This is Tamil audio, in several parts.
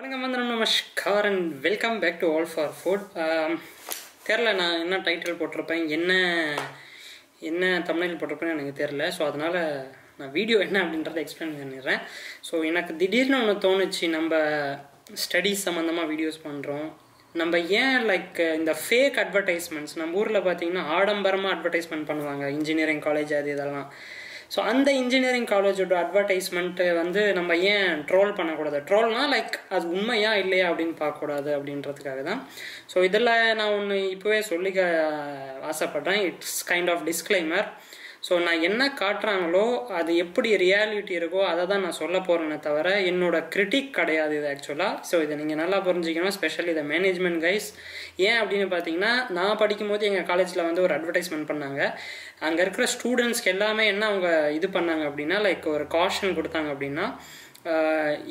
வணக்கம் வந்தனம் நமஸ்கார் and welcome back to all for food தெரில நான் என்ன டைட்டில் போட்டிருப்பேன் என்ன என்ன தமிழில் போட்டிருப்பேன்னு எனக்கு தெரில ஸோ அதனால் நான் வீடியோ என்ன அப்படின்றத எக்ஸ்பிளைன் பண்ணிடுறேன். ஸோ எனக்கு திடீர்னு ஒன்று தோணுச்சு நம்ம ஸ்டடீஸ் சம்மந்தமாக வீடியோஸ் பண்ணுறோம் நம்ம ஏன் லைக் இந்த ஃபேக் அட்வர்டைஸ்மெண்ட்ஸ் நம்ம ஊரில் பார்த்தீங்கன்னா ஆடம்பரமாக அட்வர்டைஸ்மெண்ட் பண்ணுவாங்க இன்ஜினியரிங் காலேஜ் அது இதெல்லாம். ஸோ அந்த இன்ஜினியரிங் காலேஜோட அட்வர்டைஸ்மெண்ட்டு வந்து நம்ம ஏன் ட்ரோல் பண்ணக்கூடாது? ட்ரோல்னா லைக் அது உண்மையா இல்லையா அப்படின்னு பார்க்கக்கூடாது அப்படின்றதுக்காக தான். ஸோ இதில் நான் ஒன்று இப்போவே சொல்லிக்க ஆசைப்பட்றேன். It's kind of disclaimer so நான் என்ன காட்டுறாங்களோ அது எப்படி ரியாலிட்டி இருக்கோ அதை தான் நான் சொல்ல போகிறேனே தவிர என்னோட கிரிட்டிக் கிடையாது இது ஆக்சுவலாக ஸோ இதை நீங்கள் நல்லா புரிஞ்சுக்கணும் ஸ்பெஷலி இதை மேனேஜ்மெண்ட் கைஸ் ஏன் அப்படின்னு பார்த்தீங்கன்னா நான் படிக்கும்போது எங்கள் காலேஜில் வந்து ஒரு அட்வர்டைஸ்மெண்ட் பண்ணாங்க. அங்கே இருக்கிற ஸ்டூடெண்ட்ஸ்க்கு எல்லாமே என்ன அவங்க இது பண்ணாங்க அப்படின்னா லைக் ஒரு காஷன் கொடுத்தாங்க அப்படின்னா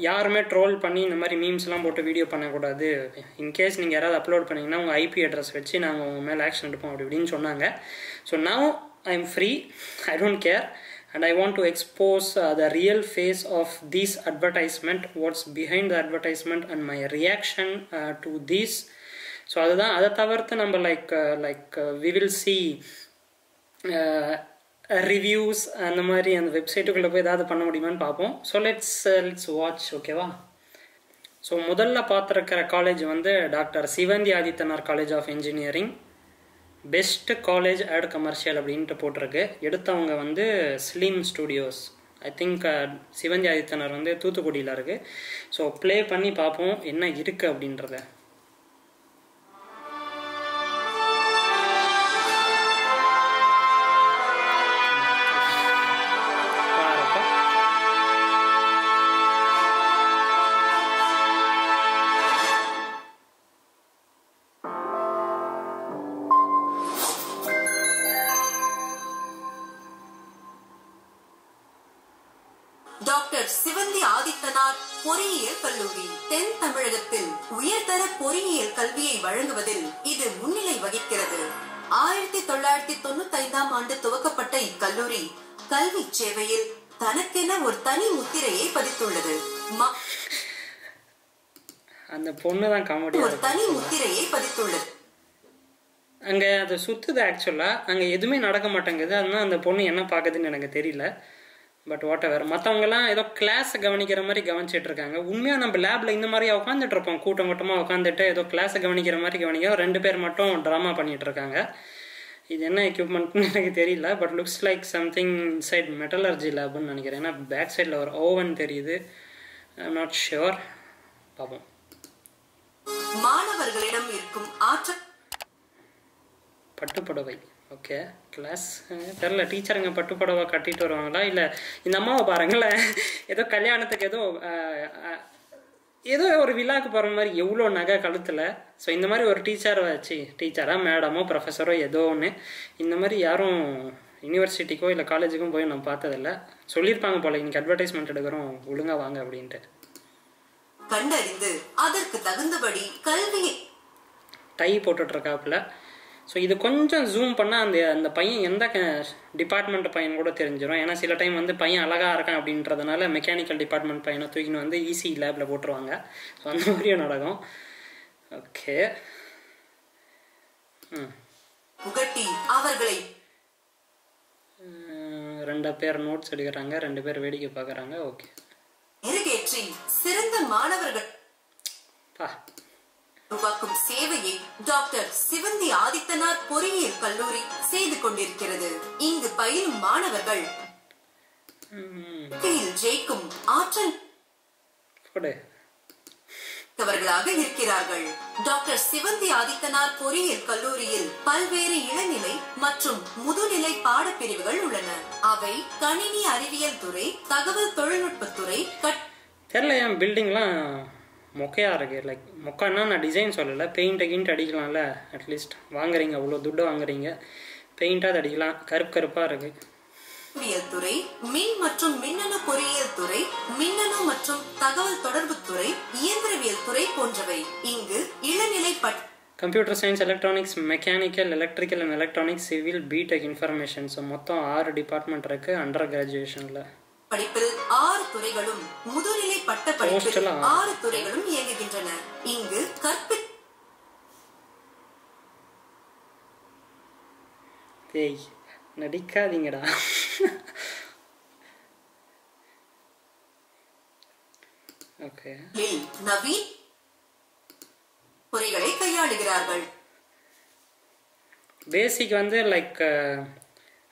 யாருமே ட்ரோல் பண்ணி இந்த மாதிரி மீம்ஸ்லாம் போட்டு வீடியோ பண்ணக்கூடாது. இன்கேஸ் நீங்கள் யாராவது அப்லோட் பண்ணீங்கன்னா உங்கள் ஐபி அட்ரஸ் வச்சு நாங்கள் உங்கள் மேலே ஆக்ஷன் எடுப்போம் அப்படி இப்படின்னு சொன்னாங்க. So now I am free I don't care and I want to expose the real face of these advertisement what's behind the advertisement and my reaction to these so அதுதான் அதை தவிர்த்து நம்ம like like we will see reviews அந்த மாதிரி அந்த வெப்சைட்டுக்குள்ளே போய் ஏதாவது பண்ண முடியுமான்னு பார்ப்போம். ஸோ லெட்ஸ் லெட்ஸ் வாட்ச் ஓகேவா ஸோ முதல்ல பார்த்துருக்கிற காலேஜ் வந்து doctor Sivanthi Adithanar college of engineering best college ad commercial அப்படின்ட்டு போட்டிருக்கு. எடுத்தவங்க வந்து slim studios I think Sivanthi Adithanar வந்து தூத்துக்குடியில் இருக்குது ஸோ ப்ளே பண்ணி பார்ப்போம் என்ன இருக்குது அப்படின்றத. டாக்டர் சிவந்தி ஆதித்தனார் பொறியியல் கல்லூரி தென் தமிழகத்தில் உயர்தர பொறியியல் கல்வியை வழங்குவதில் இது முன்னிலை வகிக்கிறது. ஆயிரத்தி தொள்ளாயிரத்தி தொண்ணூத்தி ஐந்தாம் ஆண்டு துவக்கப்பட்ட இக்கல்லூரி கல்வி சேவையில் தனக்கென ஒரு தனி முத்திரையை பதித்துள்ளது. அந்த பொண்ணு தான் காமெடியாக ஒரு தனி முத்திரையை பதித்துள்ளது. அங்கே அது சுற்றுது ஆக்சுவலாக அங்கே எதுவுமே நடக்க மாட்டேங்குது. அதனால் அந்த பொண்ணு என்ன பார்க்குதுன்னு எனக்கு தெரியல. பட் வாட் எவர் மற்றவங்கலாம் ஏதோ கிளாஸை கவனிக்கிற மாதிரி கவனிச்சிட்டு இருக்காங்க உண்மையாக நம்ம லேபில் இந்த மாதிரி உட்காந்துட்டு இருப்போம் கூட்டம் கூட்டமாக உட்காந்துட்டு ஏதோ கிளாஸை கவனிக்கிற மாதிரி கவனிக்க ரெண்டு பேர் மட்டும் ட்ராமா பண்ணிட்டு இருக்காங்க இது என்ன எக்யூப்மெண்ட்னு எனக்கு தெரியல. But looks like something inside metallurgy லேப்னு நினைக்கிறேன். ஏன்னா பேக் சைடில் ஒரு ஓவன் தெரியுது. ஐம் நாட் ஷுர் பார்ப்போம் மாணவர்களிடம் இருக்கும் ஆற்றல் பட்டுப்புடவை. ஓகே கிளாஸ் தெரில டீச்சருங்க பட்டுப்புடவை கட்டிட்டு வருவாங்களா? இல்லை இந்த அம்மாவை பாருங்களேன். ஏதோ கல்யாணத்துக்கு ஏதோ ஏதோ ஒரு விழாக்கு போகிற மாதிரி எவ்வளோ நகை கழுத்தில். ஸோ இந்த மாதிரி ஒரு டீச்சரை வச்சு டீச்சரா மேடமோ ப்ரொஃபஸரோ ஏதோ ஒன்று இந்த மாதிரி யாரும் யூனிவர்சிட்டிக்கோ இல்லை காலேஜுக்கும் போய் நான் பார்த்ததில்ல. சொல்லியிருப்பாங்க போல இன்னைக்கு அட்வர்டைஸ்மெண்ட் எடுக்கிறோம் ஒழுங்காக வாங்க அப்படின்ட்டு. கண்டறிந்து அதற்கு தகுந்தபடி கல்வியை டை போட்டுட்ருக்காப்புல ஸோ இது கொஞ்சம் ஜூம் பண்ணால் அந்த அந்த பையன் எந்த டிபார்ட்மெண்ட் பையன் கூட தெரிஞ்சிடும் ஏன்னா சில டைம் வந்து பையன் அழகாக இருக்கான் அப்படின்றதுனால மெக்கானிக்கல் டிபார்ட்மெண்ட் பையனை தூக்கின்னு வந்து ஈஸி லேபில் போட்டுருவாங்க. ஸோ அந்த மாதிரியும் நடக்கும். ஓகே அவர்களை. ரெண்டு பேர் நோட்ஸ் எடுக்கிறாங்க. ரெண்டு பேர் வேடிக்கை பார்க்குறாங்க. ஓகே சிறந்த மாணவர்கள். பா. உருவாக்கும் சேவையை டாக்டர் சிவந்தி ஆதித்தனார் பொறியியல் கல்லூரி செய்து கொண்டிருக்கிறது. இங்கு பயிலும் மாணவர்கள் ஜெயிக்கும் ஆற்றல் இருக்கிறார்கள். டாக்டர் சிவந்தி ஆதித்தனார் பொறியியல் கல்லூரியில் பல்வேறு இளநிலை மற்றும் முதுநிலை பாடப்பிரிவுகள் உள்ளன. அவை கணினி அறிவியல் துறை தகவல் தொழில்நுட்பத்துறை என் பில்டிங்லாம் மொக்கையாக இருக்குது லைக் மொக்கன்னா நான் டிசைன் சொல்லலை. பெயிண்ட் கிண்ட் அடிக்கலாம்ல அட்லீஸ்ட் வாங்குறீங்க அவ்வளோ துட்டு வாங்குறீங்க. பெயிண்டாவது அடிக்கலாம். கருப்பு கருப்பாக இருக்குது அறிவியல் துறை மின் மற்றும் மின்னணு பொறியியல் துறை மின்னணு மற்றும் தகவல் தொடர்பு துறை இயந்திரவியல் துறை போன்றவை. இங்கு இளநிலை but computer science electronics mechanical electrical and electronics civil BTech information so மொத்தம் ஆறு டிபார்ட்மெண்ட் இருக்குது அண்டர் கிராஜுவேஷனில் படிப்பில் ஆறு துறைகளும் முதுநிலை பட்ட படிப்பில் ஆறு துறைகளும் இயங்குகின்றன. இங்கு கற்பி தேய் நடிக்காதீங்கடா. ஓகே. நவீன் துறைகளை கையாளுகிறார்கள். பேசிக் வந்து லைக்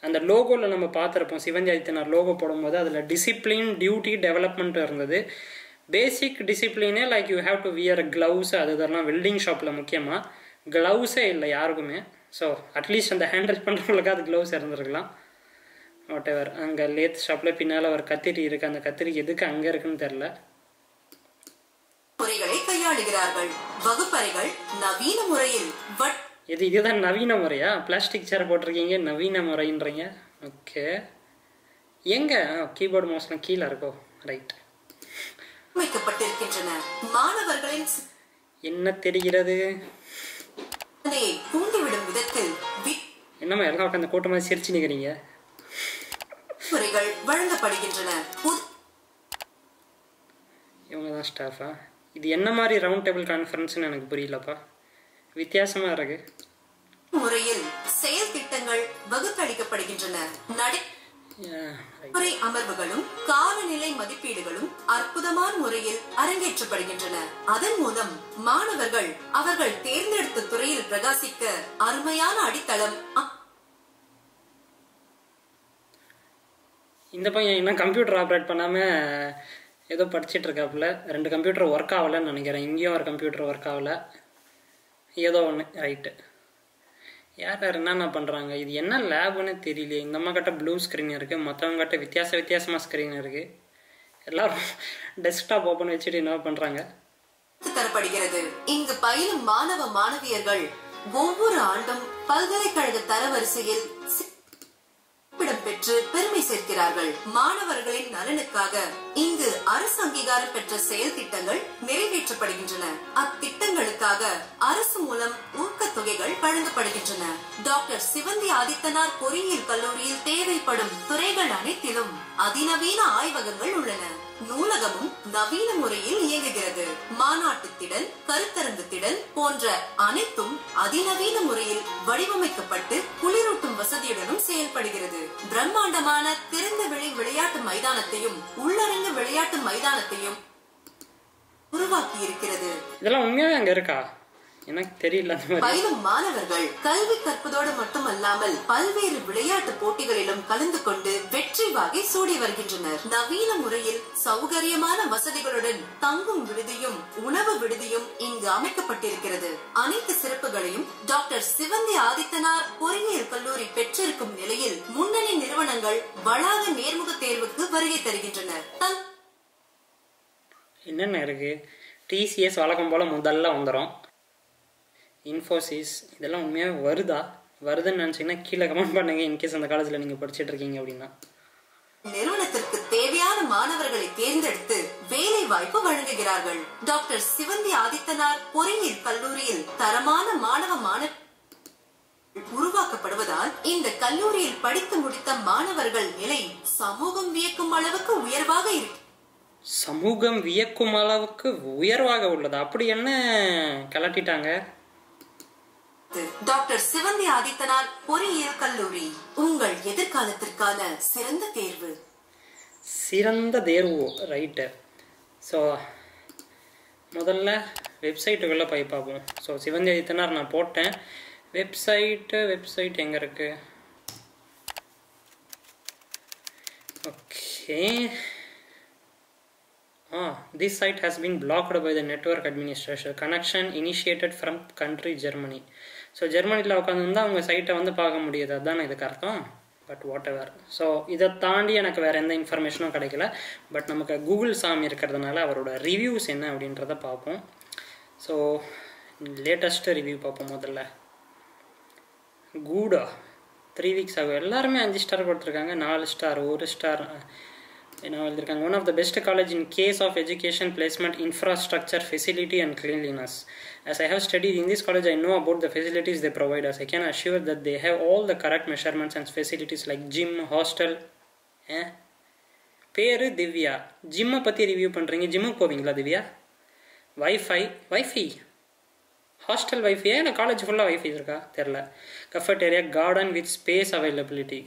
அந்த லோகோவில் நம்ம பார்த்துருப்போம் சிவஞ்சி ஆதித்யநாத் லோகோ போடும்போது அதில் டிசிப்ளின் டியூட்டி டெவலப்மெண்ட் இருந்தது. பேசிக் டிசிப்ளினே like you have to wear gloves அது இதெல்லாம் வெல்டிங் ஷாப்பில் முக்கியமாக க்ளவுஸே இல்லை யாருக்குமே. ஸோ அட்லீஸ்ட் அந்த ஹேண்டில் பண்ணுறவங்களுக்கு அது க்ளவுஸ் இருந்திருக்கலாம். வாட் எவர் அங்கே லேத் ஷாப்பில் பின்னால் ஒரு கத்திரி இருக்குது அந்த கத்திரி எதுக்கு அங்கே இருக்குன்னு தெரில முறைகளை கையாளுகிறார்கள். வகுப்பறைகள் நவீன முறையில் வட்ட இது இதுதான் நவீன முறையா? பிளாஸ்டிக் சேர் போட்டிருக்கீங்க நவீன முறைன்றீங்க. ஓகே எங்கே? கீபோர்டு மோஸ்ட்லாம் கீழே இருக்கோ? ரைட் மாணவர்களின் என்ன தெரிகிறது? என்னம்மா எல்லாம் உட்காந்து கூட்டமாக சிரிச்சு நிற்கிறீங்க வழங்கப்படுகின்றன. இவங்க தான் ஸ்டாஃபா இது என்ன மாதிரி ரவுண்ட் டேபிள் கான்ஃபரன்ஸ்னு எனக்கு புரியலப்பா. வித்தியாசமாக இருக்கு. முறையில் செயல் திட்டங்கள் வகுத்தளிக்கப்படுகின்றன. நடை Yeah, right. முறை அமர்வுகளும் காலநிலை மதிப்பீடுகளும் அற்புதமான முறையில் அரங்கேற்றப்படுகின்றன. அதன் மூலம் மாணவர்கள் அவர்கள் தேர்ந்தெடுத்த துறையில் பிரகாசிக்க அருமையான அடித்தளம் இந்த பையன் இன்னும் கம்ப்யூட்டர் ஆப்ரேட் பண்ணாமல் ஏதோ படிச்சிட்டு இருக்காப்புல. ரெண்டு கம்ப்யூட்டர் ஒர்க் ஆகலைன்னு நினைக்கிறேன். இங்கேயும் ஒரு கம்ப்யூட்டர் ஒர்க் ஆகலை. ஏதோ ஒன்று ரைட்டு யார் யார் என்னென்ன பண்ணுறாங்க இது என்ன லேபுன்னு தெரியல. இந்த அம்மா கிட்ட ப்ளூ ஸ்க்ரீன் இருக்குது மற்றவங்க கிட்ட வித்தியாச வித்தியாசமாக ஸ்க்ரீன் இருக்குது எல்லாரும் டெஸ்க்டாப் ஓப்பன் வச்சுட்டு என்ன பண்ணுறாங்க தரப்படுகிறது. இங்கு பயிலும் மாணவ மாணவியர்கள் ஒவ்வொரு ஆண்டும் பல்கலைக்கழக தரவரிசையில் பெற்று பெருமை சேர்க்கிறார்கள். மாணவர்களின் நலனுக்காக இங்கு அரசு அங்கீகாரம் பெற்ற செயல் திட்டங்கள் நிறைவேற்றப்படுகின்றன. அத்திட்டங்களுக்காக அரசு மூலம் ஊக்கத்தொகைகள் வழங்கப்படுகின்றன. டாக்டர் சிவந்தி ஆதித்தனார் பொறியியல் கல்லூரியில் தேவைப்படும் துறைகள் அனைத்திலும் அதிநவீன ஆய்வகங்கள் உள்ளன. நூலகமும் நவீன முறையில் இயங்குகிறது. மாநாட்டு திடல் கருத்தரங்கு திடல் போன்ற அனைத்தும் அதிநவீன முறையில் வடிவமைக்கப்பட்டு வசதியுடனும் செயல்படுகிறது. பிரம்மாண்டமான திறந்த வெளி விளையாட்டு மைதானத்தையும் உள்ளரங்க விளையாட்டு மைதானத்தையும் உருவாக்கி இருக்கிறது இதெல்லாம் உண்மையாகவே அங்கே இருக்கா? எனக்கு தெரியல பயிலும் மாணவர்கள் கல்வி கற்பதோடு மட்டுமல்லாமல் பல்வேறு விளையாட்டு போட்டிகளிலும் கலந்து கொண்டு வெற்றி வாகை சூடி வருகின்றனர். நவீன முறையில் சௌகரியமான வசதிகளுடன் தங்கும் விடுதியும் உணவு விடுதியும் இங்கு அமைக்கப்பட்டிருக்கிறது. அனைத்து சிறப்புகளையும் டாக்டர் சிவந்தி ஆதித்தனார் பொறியியல் கல்லூரி பெற்றிருக்கும் நிலையில் முன்னணி நிறுவனங்கள் வளாக நேர்முக தேர்வுக்கு வருகை தருகின்றனர் என்னென்ன இருக்குது டிசிஎஸ் வழக்கம் போல் முதல்ல வந்துடும் இன்ஃபோசிஸ் இதெல்லாம் உண்மையாக வருதா? வருதுன்னு நினச்சிங்கன்னா கீழே கமெண்ட் பண்ணுங்க இன்கேஸ் அந்த காலேஜில் நீங்கள் படிச்சிட்டு இருக்கீங்க அப்படின்னா. நிறுவனத்திற்கு தேவையான மாணவர்களை தேர்ந்தெடுத்து வேலை வாய்ப்பு வழங்குகிறார்கள். டாக்டர் சிவந்தி ஆதித்தனார் பொறியியல் கல்லூரியில் தரமான மாணவ மாணவ உருவாக்கப்படுவதால் இந்த கல்லூரியில் படித்து முடித்த மாணவர்கள் நிலை சமூகம் வியக்கும் அளவுக்கு உயர்வாக இருக்கு. சமூகம் வியக்கும் அளவுக்கு உயர்வாக உள்ளது? அப்படி என்ன கலட்டிட்டாங்க? டாக்டர் சிவந்தி ஆதித்தனார் பொறியியல் கல்லூரி உங்கள் எதிர்காலத்திற்கான சிறந்த தேர்வு. சிறந்த தேர்வு ரைட்டு. ஸோ முதல்ல வெப்சைட்டுக்குள்ளே போய் பார்ப்போம். ஸோ சிவந்தி ஆதித்தனார் நான் போட்டேன். வெப்சைட்டு வெப்சைட் எங்கே இருக்குது okay ah this site has been blocked by the network administration connection initiated from country Germany so ஜெர்மனியில் உட்காந்துருந்தா அவங்க சைட்டை வந்து பார்க்க முடியுது. அதுதான் இதுக்கு அர்த்தம்? பட் வாட் எவர் ஸோ இதை தாண்டி எனக்கு வேறு எந்த இன்ஃபர்மேஷனும் கிடைக்கல. பட் நமக்கு கூகுள் சாமி இருக்கிறதுனால அவரோட ரிவ்யூஸ் என்ன அப்படின்றத பார்ப்போம். ஸோ லேட்டஸ்ட்டு ரிவ்யூ பார்ப்போம் முதல்ல. கூடா த்ரீ வீக்ஸ் ஆகும். எல்லாருமே அஞ்சு ஸ்டார் கொடுத்துருக்காங்க நாலு ஸ்டார் ஒரு star என்ன எழுதியிருக்காங்க one of the best college in case of education placement infrastructure facility and cleanliness as I have studied in this college, I know about the facilities they provide us. I can assure that they have all the correct measurements and facilities like gym, hostel. Eh? பேர் திவ்யா ஜிம்மை பற்றி ரிவ்யூ பண்ணுறீங்க ஜிம்முக்கு போவீங்களா திவ்யா வைஃபை வைஃபை ஹாஸ்டல் வைஃபையா இல்லை காலேஜ் ஃபுல்லாக வைஃபை இருக்கா தெரில cafeteria garden with space availability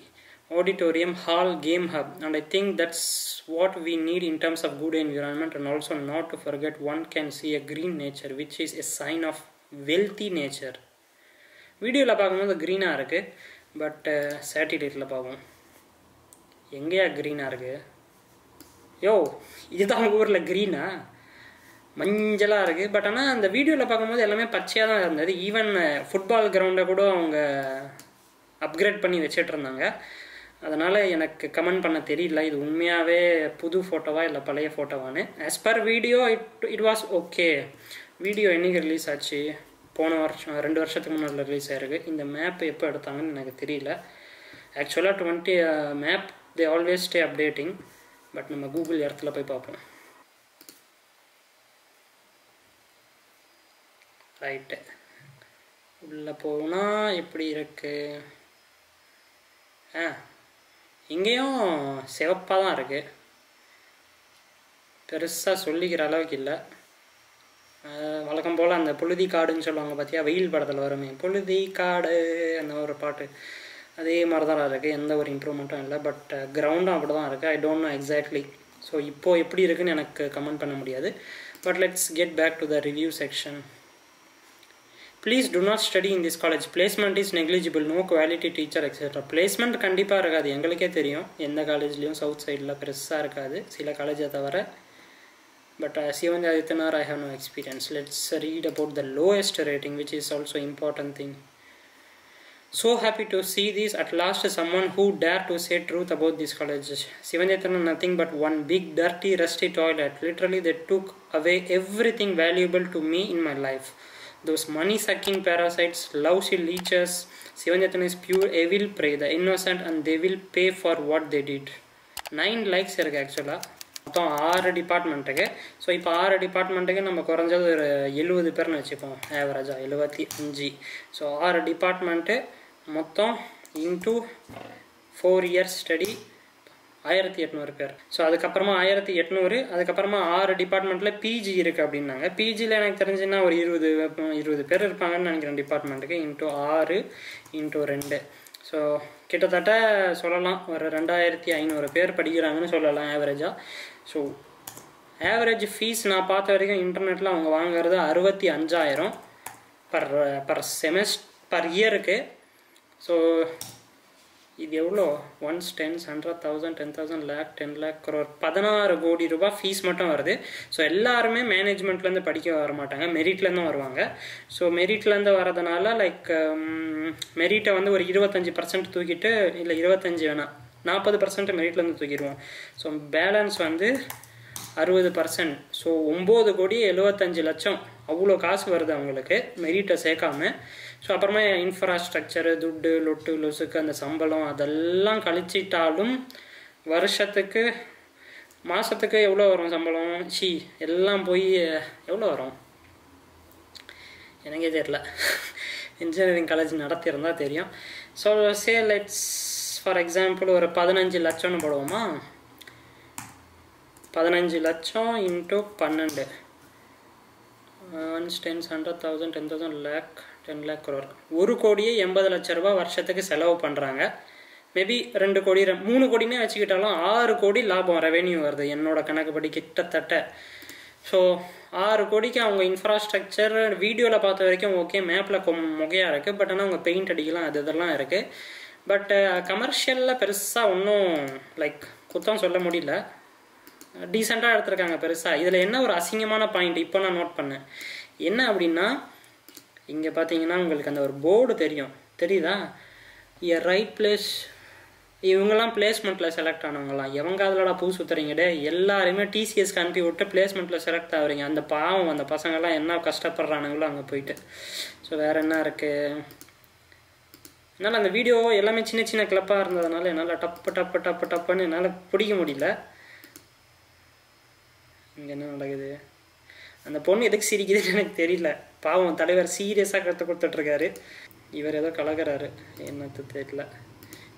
auditorium hall game hub. And i think that's what we need in terms of good environment and also not to forget one can see a green nature which is a sign of wealthy nature. வீடியோவில் பார்க்கும்போது க்ரீனாக இருக்குது பட் சேட்டிலைட்டில் பார்ப்போம். எங்கேயா க்ரீனாக இருக்குது யோ இதுதான் உங்கள் ஊரில் க்ரீனா மஞ்சளாக இருக்குது பட் ஆனால் அந்த வீடியோவில் பார்க்கும்போது எல்லாமே பச்சையாக தான் இருந்தது. ஈவன் ஃபுட்பால் கிரவுண்டை கூட அவங்க அப்கிரேட் பண்ணி வச்சுட்டு இருந்தாங்க. அதனால் எனக்கு கமெண்ட் பண்ண தெரியல. இது உண்மையாகவே புது ஃபோட்டோவா இல்லை பழைய ஃபோட்டோவான்னு as per video it it was okay video என்னைக்கு ரிலீஸ் ஆச்சு? போன வருஷம் ரெண்டு வருஷத்துக்கு முன்னாடி ரிலீஸ் ஆயிருக்கு. இந்த மேப் எப்போ எடுத்தாங்கன்னு எனக்கு தெரியல. ஆக்சுவலாக twenty map they always stay updating but நம்ம கூகுள் இடத்துல போய் பார்ப்போம். ரைட்டு உள்ளே போனால் எப்படி இருக்குது ஆ. இங்கேயும் சிவப்பாக தான் இருக்குது பெருசாக சொல்லிக்கிற அளவுக்கு இல்லை. வழக்கம் போல் அந்த புழுதி காடுன்னு சொல்லுவாங்க பார்த்தியா வெயில் படத்தில் வருமே. புழுதி காடு அந்த ஒரு பாட்டு. அதே மாதிரி தான் இருக்குது எந்த ஒரு இம்ப்ரூவ்மெண்ட்டும் இல்லை. பட் கிரவுண்டும் அப்படி தான் இருக்குது I don't know exactly so இப்போது எப்படி இருக்குன்னு எனக்கு கமெண்ட் பண்ண முடியாது. But let's get back to the review section please do not study in this college placement is negligible no quality teacher etcetera placement கண்டிப்பாக இருக்காது. எங்களுக்கே தெரியும். எந்த காலேஜ்லேயும் சவுத் சைடில் பெருசாக இருக்காது. சில காலேஜை தவிர but Sivanthi Adityanath I have no experience let's read about the lowest rating which is also important thing So happy to see this. At last someone who dare to say truth about this college. Sivanjatana nothing but one big dirty rusty toilet. Literally they took away everything valuable to me in my life. Those money sucking parasites, lousy leeches. Sivanjatana is pure evil prey, the innocent and they will pay for what they did. Nine likes இருக்குது ஆக்சுவலாக மொத்தம் ஆறு டிபார்ட்மெண்ட்டுக்கு ஸோ இப்போ ஆறு டிபார்ட்மெண்ட்டுக்கு நம்ம குறைஞ்சது ஒரு எழுபது பேர்னு வச்சுப்போம் ஆவரேஜாக எழுபத்தி அஞ்சு ஸோ ஆறு டிபார்ட்மெண்ட்டு மொத்தம் இன்டூ ஃபோர் இயர்ஸ் ஸ்டடி ஆயிரத்தி எட்நூறு பேர். ஸோ அதுக்கப்புறமா ஆயிரத்தி எட்நூறு அதுக்கப்புறமா ஆறு டிபார்ட்மெண்ட்டில் பிஜி இருக்குது அப்படின்னாங்க. பிஜியில் எனக்கு தெரிஞ்சுன்னா ஒரு இருபது இருபது பேர் இருப்பாங்கன்னு நினைக்கிறேன் டிபார்ட்மெண்ட்டுக்கு இன்டூ ஆறு இன்டூ ரெண்டு. ஸோ கிட்டத்தட்ட சொல்லலாம். ஒரு ரெண்டாயிரத்தி ஐநூறு பேர் படிக்கிறாங்கன்னு சொல்லலாம் ஆவரேஜாக ஸோ ஆவரேஜ் ஃபீஸ் நான் பார்த்த வரைக்கும் இன்டர்நெட்டில் அவங்க வாங்குறது அறுபத்தி அஞ்சாயிரம் பர் பர் செமஸ்ட் பர் இயருக்கு ஸோ இது எவ்வளோ? Ones tens hundred thousand ten thousand lakh ten lakh crore பதினாறு கோடி ரூபாய் ஃபீஸ் மட்டும் வருது. ஸோ எல்லாருமே மேனேஜ்மெண்ட்லேருந்து படிக்க வர மாட்டாங்க. மெரிட்லேருந்து வருவாங்க. ஸோ மெரிட்லேருந்து வரதுனால லைக் மெரிட்டை வந்து ஒரு இருபத்தஞ்சி பர்சன்ட் தூக்கிட்டு இல்லை இருபத்தஞ்சி வேணாம் நாற்பது பர்சன்ட் மெரிட்லேருந்து தூக்கிடுவோம். ஸோ பேலன்ஸ் வந்து அறுபது பர்சன்ட் ஸோ ஒம்பது கோடி எழுபத்தஞ்சு லட்சம். அவ்வளோ காசு வருது அவங்களுக்கு. மெரிட்டை சேர்க்காம. ஸோ அப்புறமா இன்ஃப்ராஸ்ட்ரக்சரு துட்டு லொட்டு லொசுக்கு அந்த சம்பளம் அதெல்லாம் கழிச்சிட்டாலும் வருஷத்துக்கு மாதத்துக்கு எவ்வளோ வரும் சம்பளம்? சி எல்லாம் போய் எவ்வளோ வரும்? எனக்கே தெரில இன்ஜினியரிங் காலேஜ் நடத்தியிருந்தால் தெரியும். So say let's for example ஒரு பதினஞ்சு லட்சம்னு போடுவோமா? பதினஞ்சு லட்சம் இன்ட்டு பன்னெண்டு. Ones tens hundred thousand ten thousand lakh ten lakh crore ஒரு கோடியே எண்பது லட்ச ரூபா வருஷத்துக்கு செலவு பண்ணுறாங்க மேபி ரெண்டு கோடி மூணு கோடினே வச்சுக்கிட்டாலும் ஆறு கோடி லாபம் ரெவென்யூ வருது. என்னோட கணக்குப்படி கிட்டத்தட்ட. ஸோ ஆறு கோடிக்கு அவங்க இன்ஃப்ராஸ்ட்ரக்சர் வீடியோவில் பார்த்த வரைக்கும் ஓகே மேப்பில் முகையாக இருக்குது பட் ஆனால் அவங்க பெயிண்ட் அடிக்கலாம் அது இதெல்லாம் இருக்குது பட் கமர்ஷியலில் பெருசாக ஒன்றும் லைக் குத்தம் சொல்ல முடியல. டீசெண்டாக எடுத்திருக்காங்க பெருசாக இதில் என்ன ஒரு அசிங்கமான பாயிண்ட் இப்போ நான் நோட் பண்ணேன். என்ன அப்படின்னா இங்கே பார்த்தீங்கன்னா உங்களுக்கு அந்த ஒரு போர்டு தெரியும். தெரியுதா? எ ரைட் பிளேஸ் இவங்கெல்லாம் பிளேஸ்மெண்ட்டில் செலக்ட் ஆனவங்களாம். எவங்க அதிலடா பூ சுற்றுறீங்கடே எல்லாருமே டிசிஎஸ்க்கு அனுப்பி விட்டு பிளேஸ்மெண்ட்டில் செலக்ட் ஆகுறீங்க. அந்த பாவம் அந்த பசங்கள்லாம் என்ன கஷ்டப்படுறானுங்களோ அங்கே போயிட்டு. ஸோ வேறு என்ன இருக்குது என்னால் அந்த வீடியோ எல்லாமே சின்ன சின்ன கிளப்பாக இருந்ததுனால என்னால் டப்பு டப்பு டப்பு டப்புன்னு என்னால் பிடிக்க முடியல. இங்கே என்ன நடக்குது? அந்த பொண்ணு எதுக்கு சிரிக்குதுன்னு எனக்கு தெரியல. பாவம் தலைவர் சீரியஸாக கற்றுக் கொடுத்துட்ருக்காரு. இவர் ஏதோ கலகிறாரு. என்னத்து தெரியல.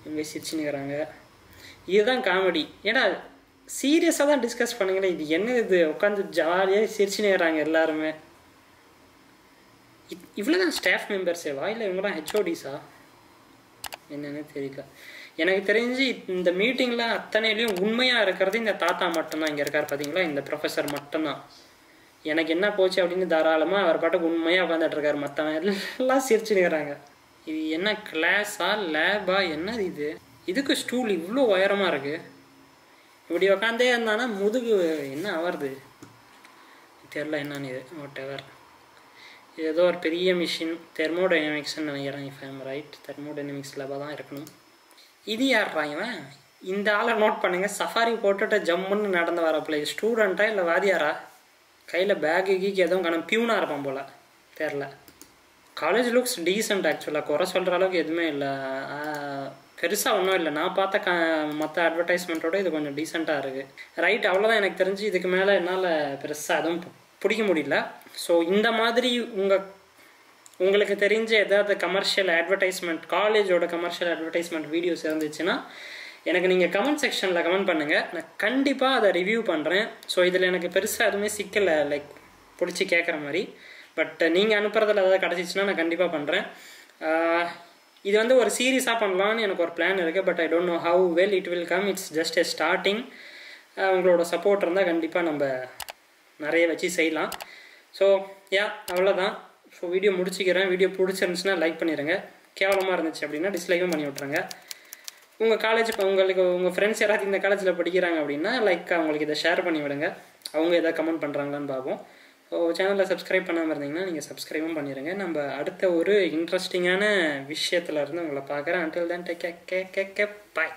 இவங்க சிரிச்சுனுக்கிறாங்க இதுதான் காமெடி ஏன்னா சீரியஸாக தான் டிஸ்கஸ் பண்ணுங்களேன் இது என்ன இது? உட்காந்து ஜாலியாக சிரிச்சுனுக்கிறாங்க எல்லாருமே. இவ்வளோ தான் ஸ்டாஃப் மெம்பர்ஸேவா இல்லை இவங்களாம் ஹெச்ஓடிஸா என்னன்னு தெரியல. எனக்கு தெரிஞ்சு இந்த மீட்டிங்கில் அத்தனையிலையும் உண்மையாக இருக்கிறது இந்த தாத்தா மட்டும்தான் இங்கே இருக்கார் பார்த்தீங்களா இந்த ப்ரொஃபஸர் மட்டும்தான். எனக்கு என்ன போச்சு அப்படின்னு தாராளமாக அவர் பாட்டுக்கு உண்மையாக உட்காந்துட்டு இருக்காரு மற்றவன் எல்லாம் சிரிச்சுனுக்கிறாங்க இது என்ன கிளாஸா லேபா என்னது இது? இதுக்கு ஸ்டூல் இவ்வளோ உயரமாக இருக்குது இப்படி உக்காந்தே இருந்தானா முதுகு என்ன ஆவறது? தெரில என்னன்னு இது வாட் எவர் ஏதோ ஒரு பெரிய மிஷின் தெர்மோடைனமிக்ஸ்னு நினைக்கிறேன் இஃப் ஐம் ரைட் தெர்மோடைனமிக்ஸ் லேபாக தான் இருக்கணும். இது யார்ரா இவன்? இந்த ஆளை நோட் பண்ணுங்கள் சஃபாரி போட்டுட்டு ஜம்முன்னு நடந்து வரப்பில்லை ஸ்டூடெண்ட்டா இல்லை வாதியாரா கையில் பேக்கு கீக்கு எதுவும் காணும் பியூனாக இருப்பான் போல். தெரில. காலேஜ் லுக்ஸ் டீசெண்ட் ஆக்சுவலாக குறை சொல்கிற அளவுக்கு எதுவுமே இல்லை. பெருசாக ஒன்றும் இல்லை. நான் பார்த்த க மற்ற அட்வர்டைஸ்மெண்ட்டோட இது கொஞ்சம் டீசெண்டாக இருக்குது ரைட் அவ்வளோதான் எனக்கு தெரிஞ்சு. இதுக்கு மேலே என்னால் பெருசாக எதுவும் பிடிக்க முடியல. ஸோ இந்த மாதிரி உங்கள் உங்களுக்கு தெரிஞ்ச ஏதாவது கமர்ஷியல் அட்வர்டைஸ்மெண்ட் காலேஜோட கமர்ஷியல் அட்வர்டைஸ்மெண்ட் வீடியோஸ் இருந்துச்சுன்னா எனக்கு நீங்கள் கமெண்ட் செக்ஷனில் கமெண்ட் பண்ணுங்கள் நான் கண்டிப்பாக அதை ரிவ்யூ பண்ணுறேன் ஸோ இதில் எனக்கு பெருசாக எதுவுமே சிக்கலை. லைக் பிடிச்சி கேட்குற மாதிரி. பட் நீங்கள் அனுப்புகிறதுல ஏதாவது கிடச்சிச்சின்னா நான் கண்டிப்பாக பண்ணுறேன் இது வந்து ஒரு சீரியஸாக பண்ணலான்னு எனக்கு ஒரு பிளான் இருக்குது but I don't know how well it will come it's just a starting உங்களோட சப்போர்ட் இருந்தால் கண்டிப்பாக நம்ம நிறைய வச்சு செய்யலாம். ஸோ யா அவ்வளோதான் ஸோ வீடியோ முடிச்சுக்கிறேன். வீடியோ பிடிச்சிருந்துச்சுன்னா லைக் பண்ணிடுங்க கேவலமாக இருந்துச்சு அப்படின்னா டிஸ்லைக்கும் பண்ணி விட்ருங்க உங்கள் காலேஜ் இப்போ உங்களுக்கு உங்கள் ஃப்ரெண்ட்ஸ் யாராவது இந்த காலேஜில் படிக்கிறாங்க அப்படின்னா லைக் அவங்களுக்கு இதை ஷேர் பண்ணி விடுங்க. அவங்க எதாவது கமெண்ட் பண்ணுறாங்களான்னு பார்ப்போம். ஸோ சேனலில் சப்ஸ்கிரைப் பண்ணாமல் இருந்தீங்கன்னா நீங்கள் சப்ஸ்கிரைபும் பண்ணிடுங்க நம்ம அடுத்த ஒரு இன்ட்ரெஸ்டிங்கான விஷயத்துல இருந்து உங்களை பார்க்குறேன். அன்டில் தான் take கே கே கே பாய்